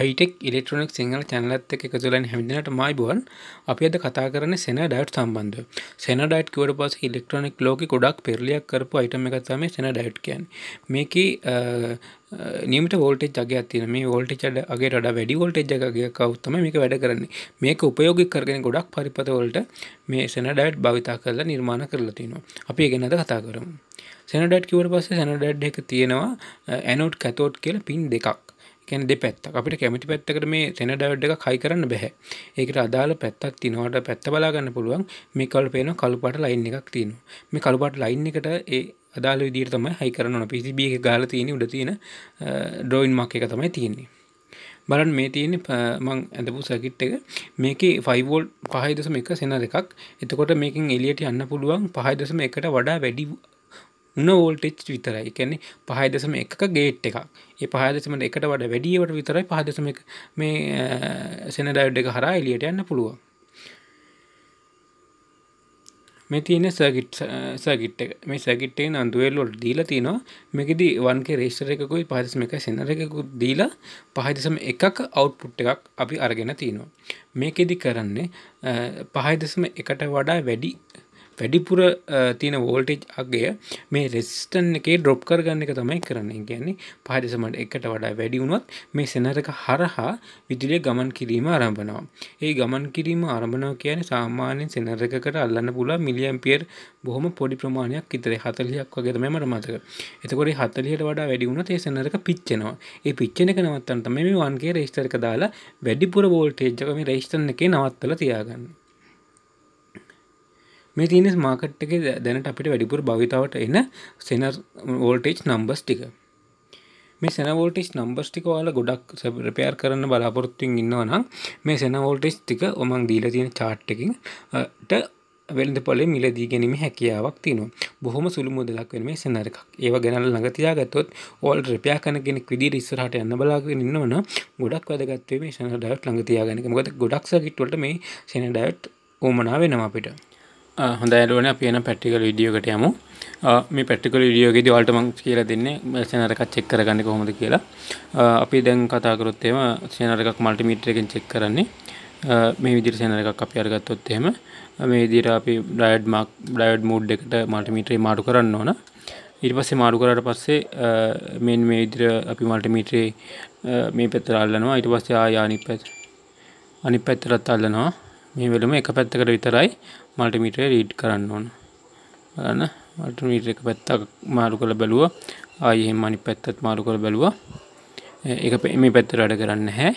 Hi-tech electronic Sinhala චැනලත් එක එකතුලන් හැමිදිනට මයිබුවන් අපි අද කතා කරන සෙන ඩයිට් සම්බන්ධ සෙන ඩයිට් කිවට පස ඉලෙක්ට්‍රොනික් ලෝක ගොඩක් පෙරලියක් කරපු අයිටම එකත්තම සෙන ඩයිට් කියන් මේක නිමට වෝල්ට ජග තින මේ වෝල්ට චඩ අගේ ඩ වැඩි වෝල්ට ජගගේ කවත්තම මේක වැඩ කරන්නේ. මේක උපයෝගි කරගෙන ගොඩක් පරිපතවලට මේ සෙන ඩයිට් භවිතා කරලා නිර්මාණ කරලා තිනවා. අපි ගෙනද කතා කරමු. සැනඩට් කිවට පස්සේ සැනඩඩ් එක තියෙනවා ඇනෝට් කැතෝට් කියල පින් දෙකක්. කැන දෙ පැත්ත අපිට කැමති පැත්තකට මේ සෙන ඩවඩ් එක කයි කරන්න බැහැ ඒකට අදාළ පැත්තක් තිනවට පැත්ත බලාගන්න පුළුවන්. මේ කල් පේන කළුපට ලයින් එකක් තියෙන මේ කළුපට ලයින් එකට ඒ අදාළ විදිර තමයි හයි කරන පිසිබිය එක ගාල තියෙන උඩ තියෙන ඩ්‍රෝයින් මක් එක තමයි තියෙන්නේ. බලන් මේ තියෙන මං ඇඳපු සැකිට් එක. මේක ෆයිවෝල් පහයිදසම එක සෙන දෙකක් එතකොට මේකින් එලියට යන්න පුළුවන් පහයිදසම එකට වඩා වැඩි උන්න වෝල්ටෙච් විතරයි. කැනෙ පහදසම එක ගේට් එකක් ඒ පහදසමට එකට වඩ වැඩියවට විතරයි පහදසම මේ සෙන ඩයිඩ් එක හරා එලියට යන්න පුළුවන්. මේ තියෙන සර්ගිට් සර්ගිට් එක. මේ සැගිට්ටේ අන්දුවල්ලොට දීලා තියෙනවා මේකෙද වන්ගේ රේස්ටර එකකුයි පහදසම එක සෙනර එකකු දීලා පහදසම එකක් අවුට්පුට් එකක් අපි අරගෙන තියෙනවා මේකෙදි කරන්නේ පහදසම එකට වඩා වැඩි වැඩිපුර තියෙන වෝල්ටේජ් අගය මේ රෙසිස්ටන් එකේ ඩ්‍රොප් කරගන්න එක තමයි කරන්නේ කියන්නේ පහදසමට එකට වඩා වැඩි වුණොත් මේ සෙනරක හරහා විදුලිය ගමන් කිරීම ආරම්භනවා ඒ ගමන් කිරීම ආරම්භනවා කියන්නේ සාමාන්‍යයෙන් සෙනරකකට අල්ලන්න පුළුවන් මිලියම්පියර් බොහොම පොඩි ප්‍රමාණයක් විතර 40ක් වගේ තමයි මට මතක. එතකොට 40ට වඩා වැඩි වුණොත් ඒ සෙනරක පිච්චෙනවා. ඒ පිච්චෙන එක නවත්තන්න තමයි මේ 1K රෙජිස්ටර් එක දාලා වැඩිපුර වෝල්ටේජ් එක මේ රෙජිස්ටර් එකේ නවත්තලා තියාගන්නේ. මේ තියනෙ මාකට් එක දැනට අපිට වැඩිපුර භවිතාවට එන සෙනර් වෝල්ටේජ් නම්බස් ටික. මේ සෙන වෝල්ටේජ් නම්බස් ටික වාල ගොඩක් රපයාර් කරන්න බලාපොරොත්තුවෙන් ඉන්නවා නම් මේ සෙන වෝල්ටේජ් ටික ඔමන් දීල තියෙන චාට්ටකින් ට වෙළඳ පොලේ මිලදී ගැනීම හැකියාවක් තිනවා බොහොම සුළු මුදලක් වෙන මේ සෙනර එකක්. ඒව ගැනල ළඟ තියාගත්තොත් ඕල් රපයා කන කෙනෙක් විදිහට ඉස්සරහට යන්න බලාගෙන ඉන්නවන ගොඩක් වැදගත් මේ සෙන ඩයට් ළඟ තියාගන්න මොකද ගොඩක් සර්කිට් වලට මේ සෙන ඩයට් ඕමනා වෙනවා අපිට. හොඳ ඇලුවන අපියන පැටිකල් විඩියෝකට යමු. මේ පැටිකල් විඩියෝගෙද වල්ට මං කියලා දෙන්නේ සනරකත් චෙක් කරගන්න කොහොමද කියලා. අපි දැන් කතාකරොත්තේම සනරකක් මල්ටිමීටරකින් චෙක් කරන්නේ. මේ විදිර සැනර එකක් අපි අරගත්තොත් එහෙම මේ දිර අපි ඩයිඩ් මක් ඩයිඩ් මූඩ් එකට මල්ටිමීටරේ මාඩු කරන්න ඕන. ඊට පස්සේ මාඩු කරට පස්සේ මෙන් මේ ඉදිර අපි මල්ටිමීටරේ මේ පැත්තර අල්ලනවා. ඊට පස්සේ ආයානි පැත් අනි පැත්තරත් අල්ලනවා. මේ වෙලම එක පැත්තකට විතරයි. මල්ටිමීටරය රීඩ් කරන්න ඕන. බලන්න. මල්ටිමීටර එක පැත්තක් මාරු කළ බැලුව. ආයෙ එහෙම අනිත් පැත්තත් මාරු කළ බැලුවා. ඒක මේ පැත්තට වැඩ කරන්න හැ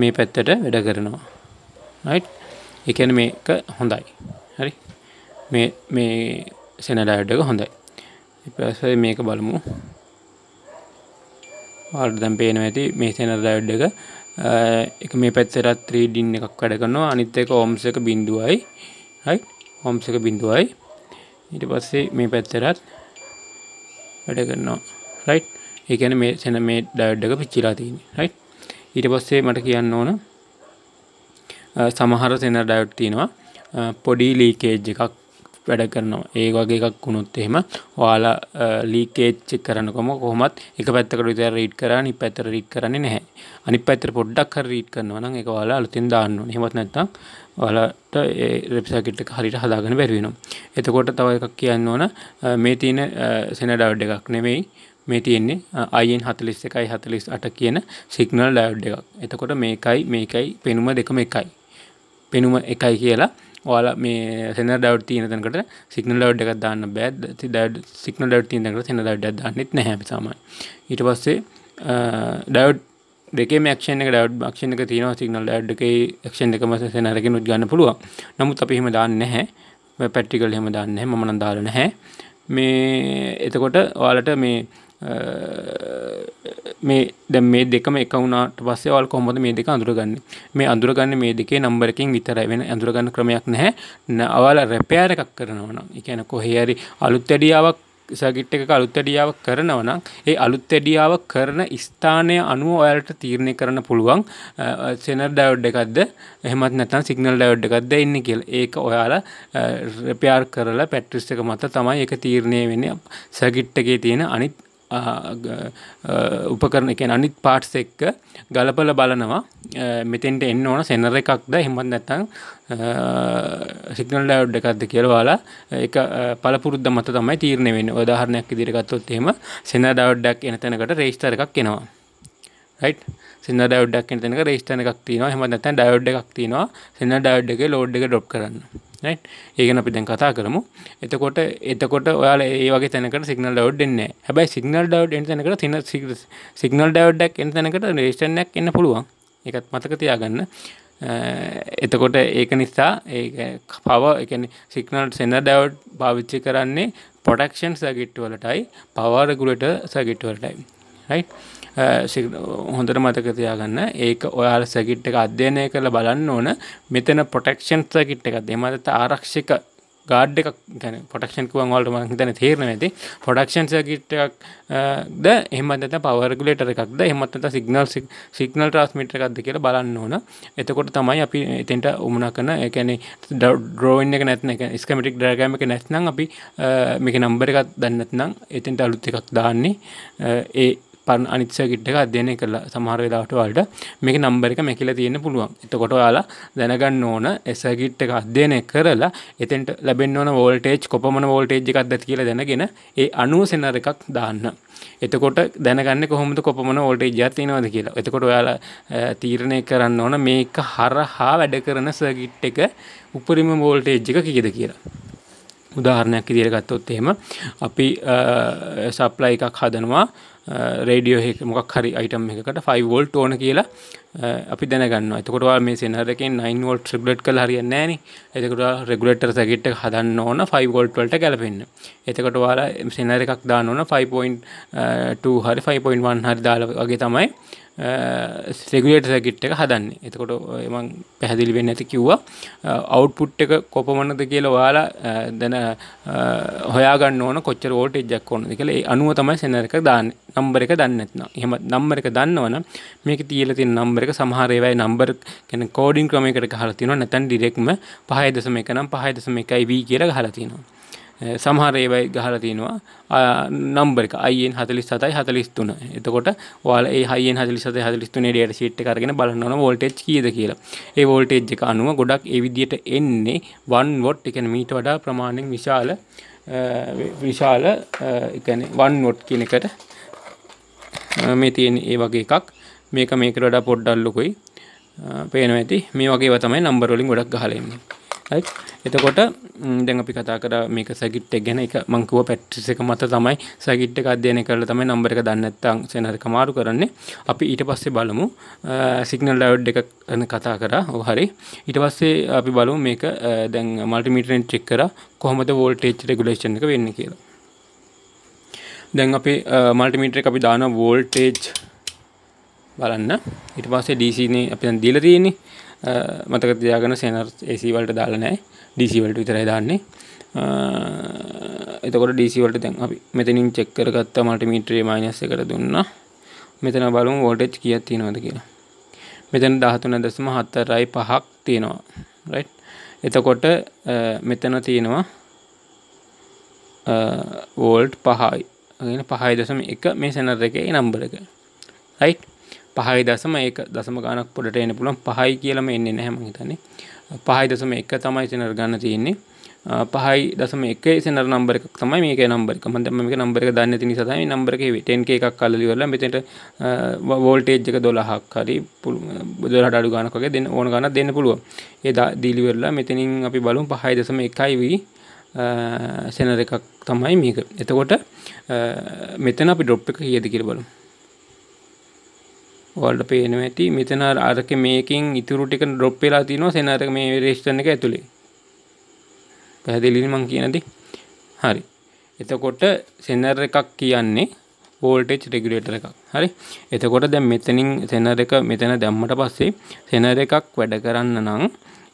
මේ පැත්තට වැඩ කරනවා. රයිට් ඒ කියන්නේ මේක හොඳයි. හරි? මේ මේ සෙනඩයඩ් එක හොඳයි. ඊපස්සේ මේක බලමු. ඔයාලට දැන් පේනවා ඇති මේ සෙනඩයඩ් එක එක මේ පැත්තරත් ත්‍රීඩින් එකක් වැඩ කරනවා. අනිත් එක ඕම්ස් එක බිඳුවයි. හයි ඕම්ස් එක බිඳුවයි. ඊට පස්සේ මේ පැත්තරත් වැඩ කරනවා. රයිට්? ඒකැන මේ සැන මේ ඩයිඩ් එක පිච්චිලා තියෙන රයිට්? ඊට පස්සේ මට කියන්න ඕන සමහර සෙන ඩයිඩ් තියෙනවා. පොඩි ලීකේජ් එකක් වැඩ කරනවා. ඒ වගේ එකක් වුණොත් එහෙම ඔයාලා ලීකේච් කරනකොම කොහොමත් එක පැත්තකට විතර රීඩ් කරා අනිත් පැත්තට රීඩ් කරන්නේ නැහැ. අනිත් පැත්තට පොඩ්ඩක් හරි රීඩ් කරනවා නම් ඒක ඔයාලා අලුතින් දාන්න ඕනේ. එහෙමත් නැත්නම් ඔයාලට ඒ වෙබ් සර්කිට් එක හරියට හදාගන්න බැරි වෙනවා. එතකොට තව එකක් කියන්න ඕන මේ තියෙන සෙන ඩවඩ් එකක් නෙමෙයි. මේ තියෙන්නේ අයින් හතලිස් එකයි හතලිස් අට කියන සිගනල් ඩවඩ් එකක්. එතකොට මේකයි මේකයි පෙනුම දෙකම එකයි. පෙනුම එකයි කියලා ඔයාලා මේ සෙන ඩව් තියෙන තැනකට සිගනල් ඩව් එකක් දාන්න බෑ. ඩ සිගනල් ඩව් තියෙන තැනකට සෙන ඩව් එකක් දාන්නෙත් නැහැ සාමාන්‍ය ඊට පස්සේ ඩව් දෙකේ ක්ෂණ එක ඩව් ක්ෂණ එක තියෙනවා. සිගනල් ඩව් එකේ ක්ෂණ එකම සෙනරකින් ගන්න පුළුවන්. නමුත් අපි එහෙම දාන්නේ නැහැ. පැට්ටිකල් එහෙම දාන්නේ නැහැ. මම නම් දාලා නැහැ. මේ එතකොට ඔයාලට මේ මේ දැ මේ දෙකම එක වුණට පස්සේ වල් කොහොමද මේ දෙක අඳුරගන්න? මේ අඳුරගන්න මේ දෙකේ නම්බරකින් විතරයි වෙන ඇඳුරගන්න ක්‍රමයක් නැහැ. අවල රැපෑර එකක් කරනවන එකන කොහේරි අලුත් ඇඩියාවක් සගිට් එක අලුත් ඇඩියාවක් කරනවනම් ඒ අලුත් ඇඩියාව කරන ස්ථානය අනුව ඔයාලට තීරණය කරන්න පුළුවන්. සෙනර් ඩවඩ් එකක්ද? එහෙමත් නැතන් සිගනල් ඩවඩ් එකක්ද ඉන්න කියල. ඒක ඔයාලා රපයාර් කරලා පැට්‍රිස් එක මත තමයි එක තීරණය වෙන්නේ. සැගිට්ටගේ තියෙන අනිත් උපකරන එක අනිත් පාට්ස් එක්ක ගලපල බලනවා. මෙතෙන්ට එන්න ඕන සෙනර එකක්ද? හෙමත් නැත්තං සිගනල් ඩවඩ් එකක්ද කියලවාලා එක පලපුරුද්ධ මත තමයි තීරණය වෙන්න. උදාහරණයක් ඉදිරිගත්තොත් එහෙම සෙන ඩවඩ්ඩක් එන තැනකට රේස්තර එකක් එනවා. රයිට් සින්න ඩවඩ්ඩක් එන තැනක රේස්ටන එකක් තියෙනවා. හෙම නැත්නම් ඩයෝඩ් එකක් තියෙනවා. සින්න ඩයෝඩ් එකේ ලෝඩ් එක ඩ්‍රොප් කරන්න. රයිට් ඒක ගැන අපි දැන් කතා කරමු. එතකොට එතකොට ඔයාලා ඒ වගේ තැනකට සිගනල් ඩයෝඩ් එන්නේ නැහැ. හැබැයි සිගනල් ඩයෝඩ් එන තැනකට තින සිගනල් ඩයෝඩ් එකක් එන තැනකට රේස්ටන් එකක් එන්න පුළුවන්. ඒකත් මතක තියාගන්න. එතකොට ඒක නිසා ඒ පව එකන සිගනල් සෙන්න ඩවඩ් භාවිච්චි කරන්නේ පොටක්ෂන් සගිට් වලටයි පවාරගුලට සගිට් වලටයි. හයි හොඳට මතක තියාගන්න. ඒක ඔයාල සැකිට් එක අධ්‍යයනය කළ බලන්න ඕන. මෙතන පොටෙක්ෂන් සැකිට් එකක් දෙමත ආරක්ෂික ගාඩ් එකක් ගැන පොටක්ෂන් කුවන් වලට ම හිතන තේරන ඇති පොඩක්ෂන් සැකිට් එකක් ද එහමත පවරගලේටර එකක්ද? එහමත්තත සිගනල් සිගනල් ට්‍රස්මිට එකක්ද කියලා බලන්න ඕන. එතකොට තමයි අපි එතෙන්ට උමන කන එකන ඩරෝන් එක නැත්න එක ස්කමටික් ඩරගම එක නැත්නම් අපි මේක නම්බර එකත් දන්නත්නම් එතෙන්ට අලුත් එකක් දාන්නේ. ඒ පරණ අනිත්සකිට් එක අධ්‍යයනය කරලා සමහර වෙලාවට වලට මේක නම්බර එක මැකිලා තියෙන්න පුළුවන්. එතකොට ඔයාලා දැනගන්න ඕන එසකිට් එක අධ්‍යයනය කරලා එතෙන්ට ලැබෙන්න ඕන වෝල්ටේජ් කොපමණ වෝල්ටේජ් එකක්ද කියලා දැනගෙන ඒ අණුව සෙනර් එකක් දාන්න. එතකොට දැනගන්න කොහොමද කොපමණ වෝල්ටේජ්යක් තියෙනවද කියලා. එතකොට ඔයාලා තීරණය කරන්න ඕන මේක හරහා වැඩ කරන සර්කිට් එක උපරිම වෝල්ටේජ් එක කීයද කියලා. උදාහරණයක් ඉදිරියට ගත්තොත් එහෙම අපි සප්ලයි එකක් හදනවා රේඩියෝ එක මොක් හරි අයිටම් එකකට 5 වෝල්ට් ඕන කියලා අපි දැනගන්න එතකොට මේ සෙනරකින් 9 වෝල්ට් රෙගුලේට් කරලා හරියන්නේ නැහනේ. එතකොට රෙගුලේටර් සර්කිට් එක හදන්න ඕන 5 වෝල්ට් වලට ගැලපෙන්න. එතකොට ඔයාලා සෙනර් එකක් දාන්න ඕන 5.2 හරි 5.1 හරි දාලා වගේ තමයි රෙගුලේට සැකිට් එක හදන්නේ. එතකොට එමන් පැහැදිලි වෙන්න ඇති කිව්වා අවුට්පුට් එක කොපමණද කියලා ඔයාලා දැන හොයාගන්න ඕන කොච්චර වෝල්ටේජ්ජක් ඕනද කියලා. ඒ අනුව තමයි සෙනර් එක දාන්නේ. නම්බර එක දන්නේ නැත්නම්. එහෙම නම්බර එක දන්නවනම් මේක තියලා තියෙන නම්බර එක සමහර ඒවායි නම්බර කියන්නේ කෝඩින් ක්‍රමයකට ගහලා තියෙනවා. නැත්නම් ඩිරෙක්ට්ම 5.1 නම් 5.1යි v කියලා ගහලා තියෙනවා. සමහර ඒවයි ගහල තියෙනවා. නම්බරක අයියෙන් හතලිස් සතයි හතලිස් තුන. එතකොට වාල ඒ හයියෙන් හතලිස් සත හතලිස් තුනේ ඩේට ශීට් කරගෙන බලන්නවන වෝල්ටේජ් කීයද කියලා. ඒ වෝල්ටේජ් එක අනුව ගොඩක් ඒ විදියට එන්නේ වන් වොට් එකන මීට වඩා ප්‍රමාණයෙන් විශාල විශාල එකන වන් වොට් කියන එකට මේ තියෙන ඒ වගේ එකක්. මේක මේකට වඩා පොඩ්ඩල්ලොකුයි පේන ඇති. මේ වගේ තමයි නම්බරවලින් ගොඩක් ගහලෙන්නේ එතකොට දැන් අපි කතා කර මේක සැගිට් එක ගැන. එක මං කිව්ව පැට්‍රිස් එක මත තමයි. සැගිට් එක අධ්‍යයනය කරලා තමයි නම්බර එක දන්නේ නැත්නම් සෙනර් මාරු කරන්නේ. අපි ඊට පස්සේ බලමු. සිග්නල් ඩයෝඩ් එක ගැන කතා කරා. ඔව් හරි. ඊට පස්සේ අපි බලමු මේක දැන් මල්ටිමීටරෙන් චෙක් කරා. කොහොමද වෝල්ටේජ් රෙගුලේෂන් එක වෙන්නේ කියලා. දැන් අපි මල්ටිමීටර එක අපි දාන වෝල්ටේජ් බලන්න. ඊට පස්සේ DC නේ අපි දැන් දීලා තියෙන්නේ. මතක තියාගන්න සෙනර් AC වලට දාලා නැහැ. DC වලට විතරයි දාන්නේ. එතකොට DC වලට දැන් අපි මෙතනින් චෙක් කරගත්ත මල්ටිමීටරේ මයිනස් එකට දුන්නා. මෙතන බලමු වෝල්ටේජ් කීයක් තියෙනවද කියලා. මෙතන 13.4යි 5ක් තියෙනවා. රයිට් එතකොට මෙතන තියෙනවා වෝල්ට් 5යි අගෙන 5.1 මේ සෙනර් එකේ නම්බර එක. රයිට් පහයි දසම ඒක දසම ගානක් පොඩට එන්න පුළුවන්. පහයි කියලම එන්නේ නැහැ මං හිතන්නේ. පහයි දසම එක තමයි සෙනර් ගන්න තියෙන්නේ. පහයි දසම එක සෙනර් නම්බර එකක් තමයි මේක නම්බර එක. මම දැන් මේක නම්බර එක දන්නේ නැති නිසා තමයි නම්බර එකේ 10k එකක් අල්ලලා ඉවරලා මෙතනට වෝල්ටේජ් එක 12ක් හරි 12ට අඩු ගානක් වගේ දෙන්න ඕන ගානක් දෙන්න පුළුවන්. ඒ දීලි ඉවරලා මෙතනින් අපි බලමු 5.1යි වී සෙනර් එකක් තමයි මේක. එතකොට මෙතන අපි ඩ්‍රොප් එක කීයද කියලා බලමු. ඔයාලට පේනවා ඇති. මෙතන අරක මේකෙන් ඉතුරු ටික ඩ්‍රොප් වෙලා තිනවා සෙනර් එක මේ රෙජිස්ටර් එක ඇතුලේ. පැහැදිලිද මං කියන දේ හරි. එතකොට සෙනර් එකක් කියන්නේ වෝල්ටේජ් රෙගුලේටර් එකක්. හරි. එතකොට දැන් මෙතනින් සෙනර් එක මෙතන දැම්මට පස්සේ සෙනර් එකක් වැඩ කරන්න නම්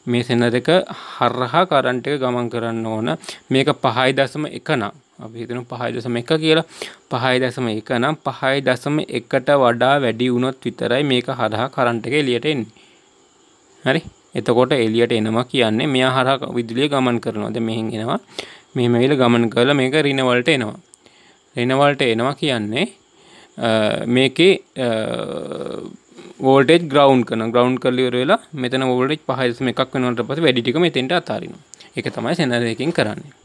මේ සෙනර් එක හරහා කරන්ට් එක ගමන් කරන්න ඕන. මේක 5.1 නම්. අපි හිතමු 5.1 කියලා 5.1 නම් 5.1ට වඩා වැඩි වුණොත් විතරයි මේක හරහා කරන්ට් එක එළියට එන්නේ. හරි? එතකොට එළියට එනවා කියන්නේ මෙයා හරහා විදුලිය ගමන් කරනවා. දැන් මෙහෙන් එනවා. මෙහෙම වෙලා ගමන් කරලා මේක ඍණ වලට එනවා. ඍණ වලට එනවා කියන්නේ මේකේ වෝල්ටේජ් ග්‍රවන්් කන ග්‍රවන්් කල්ලිවර වෙලා මෙතන ෝල්ටෙජ් පහසම එකක් වනට පස වැඩිටික මෙතෙන්ට අතාරන්න එක තමයි සැනරයකින් කරන්නේ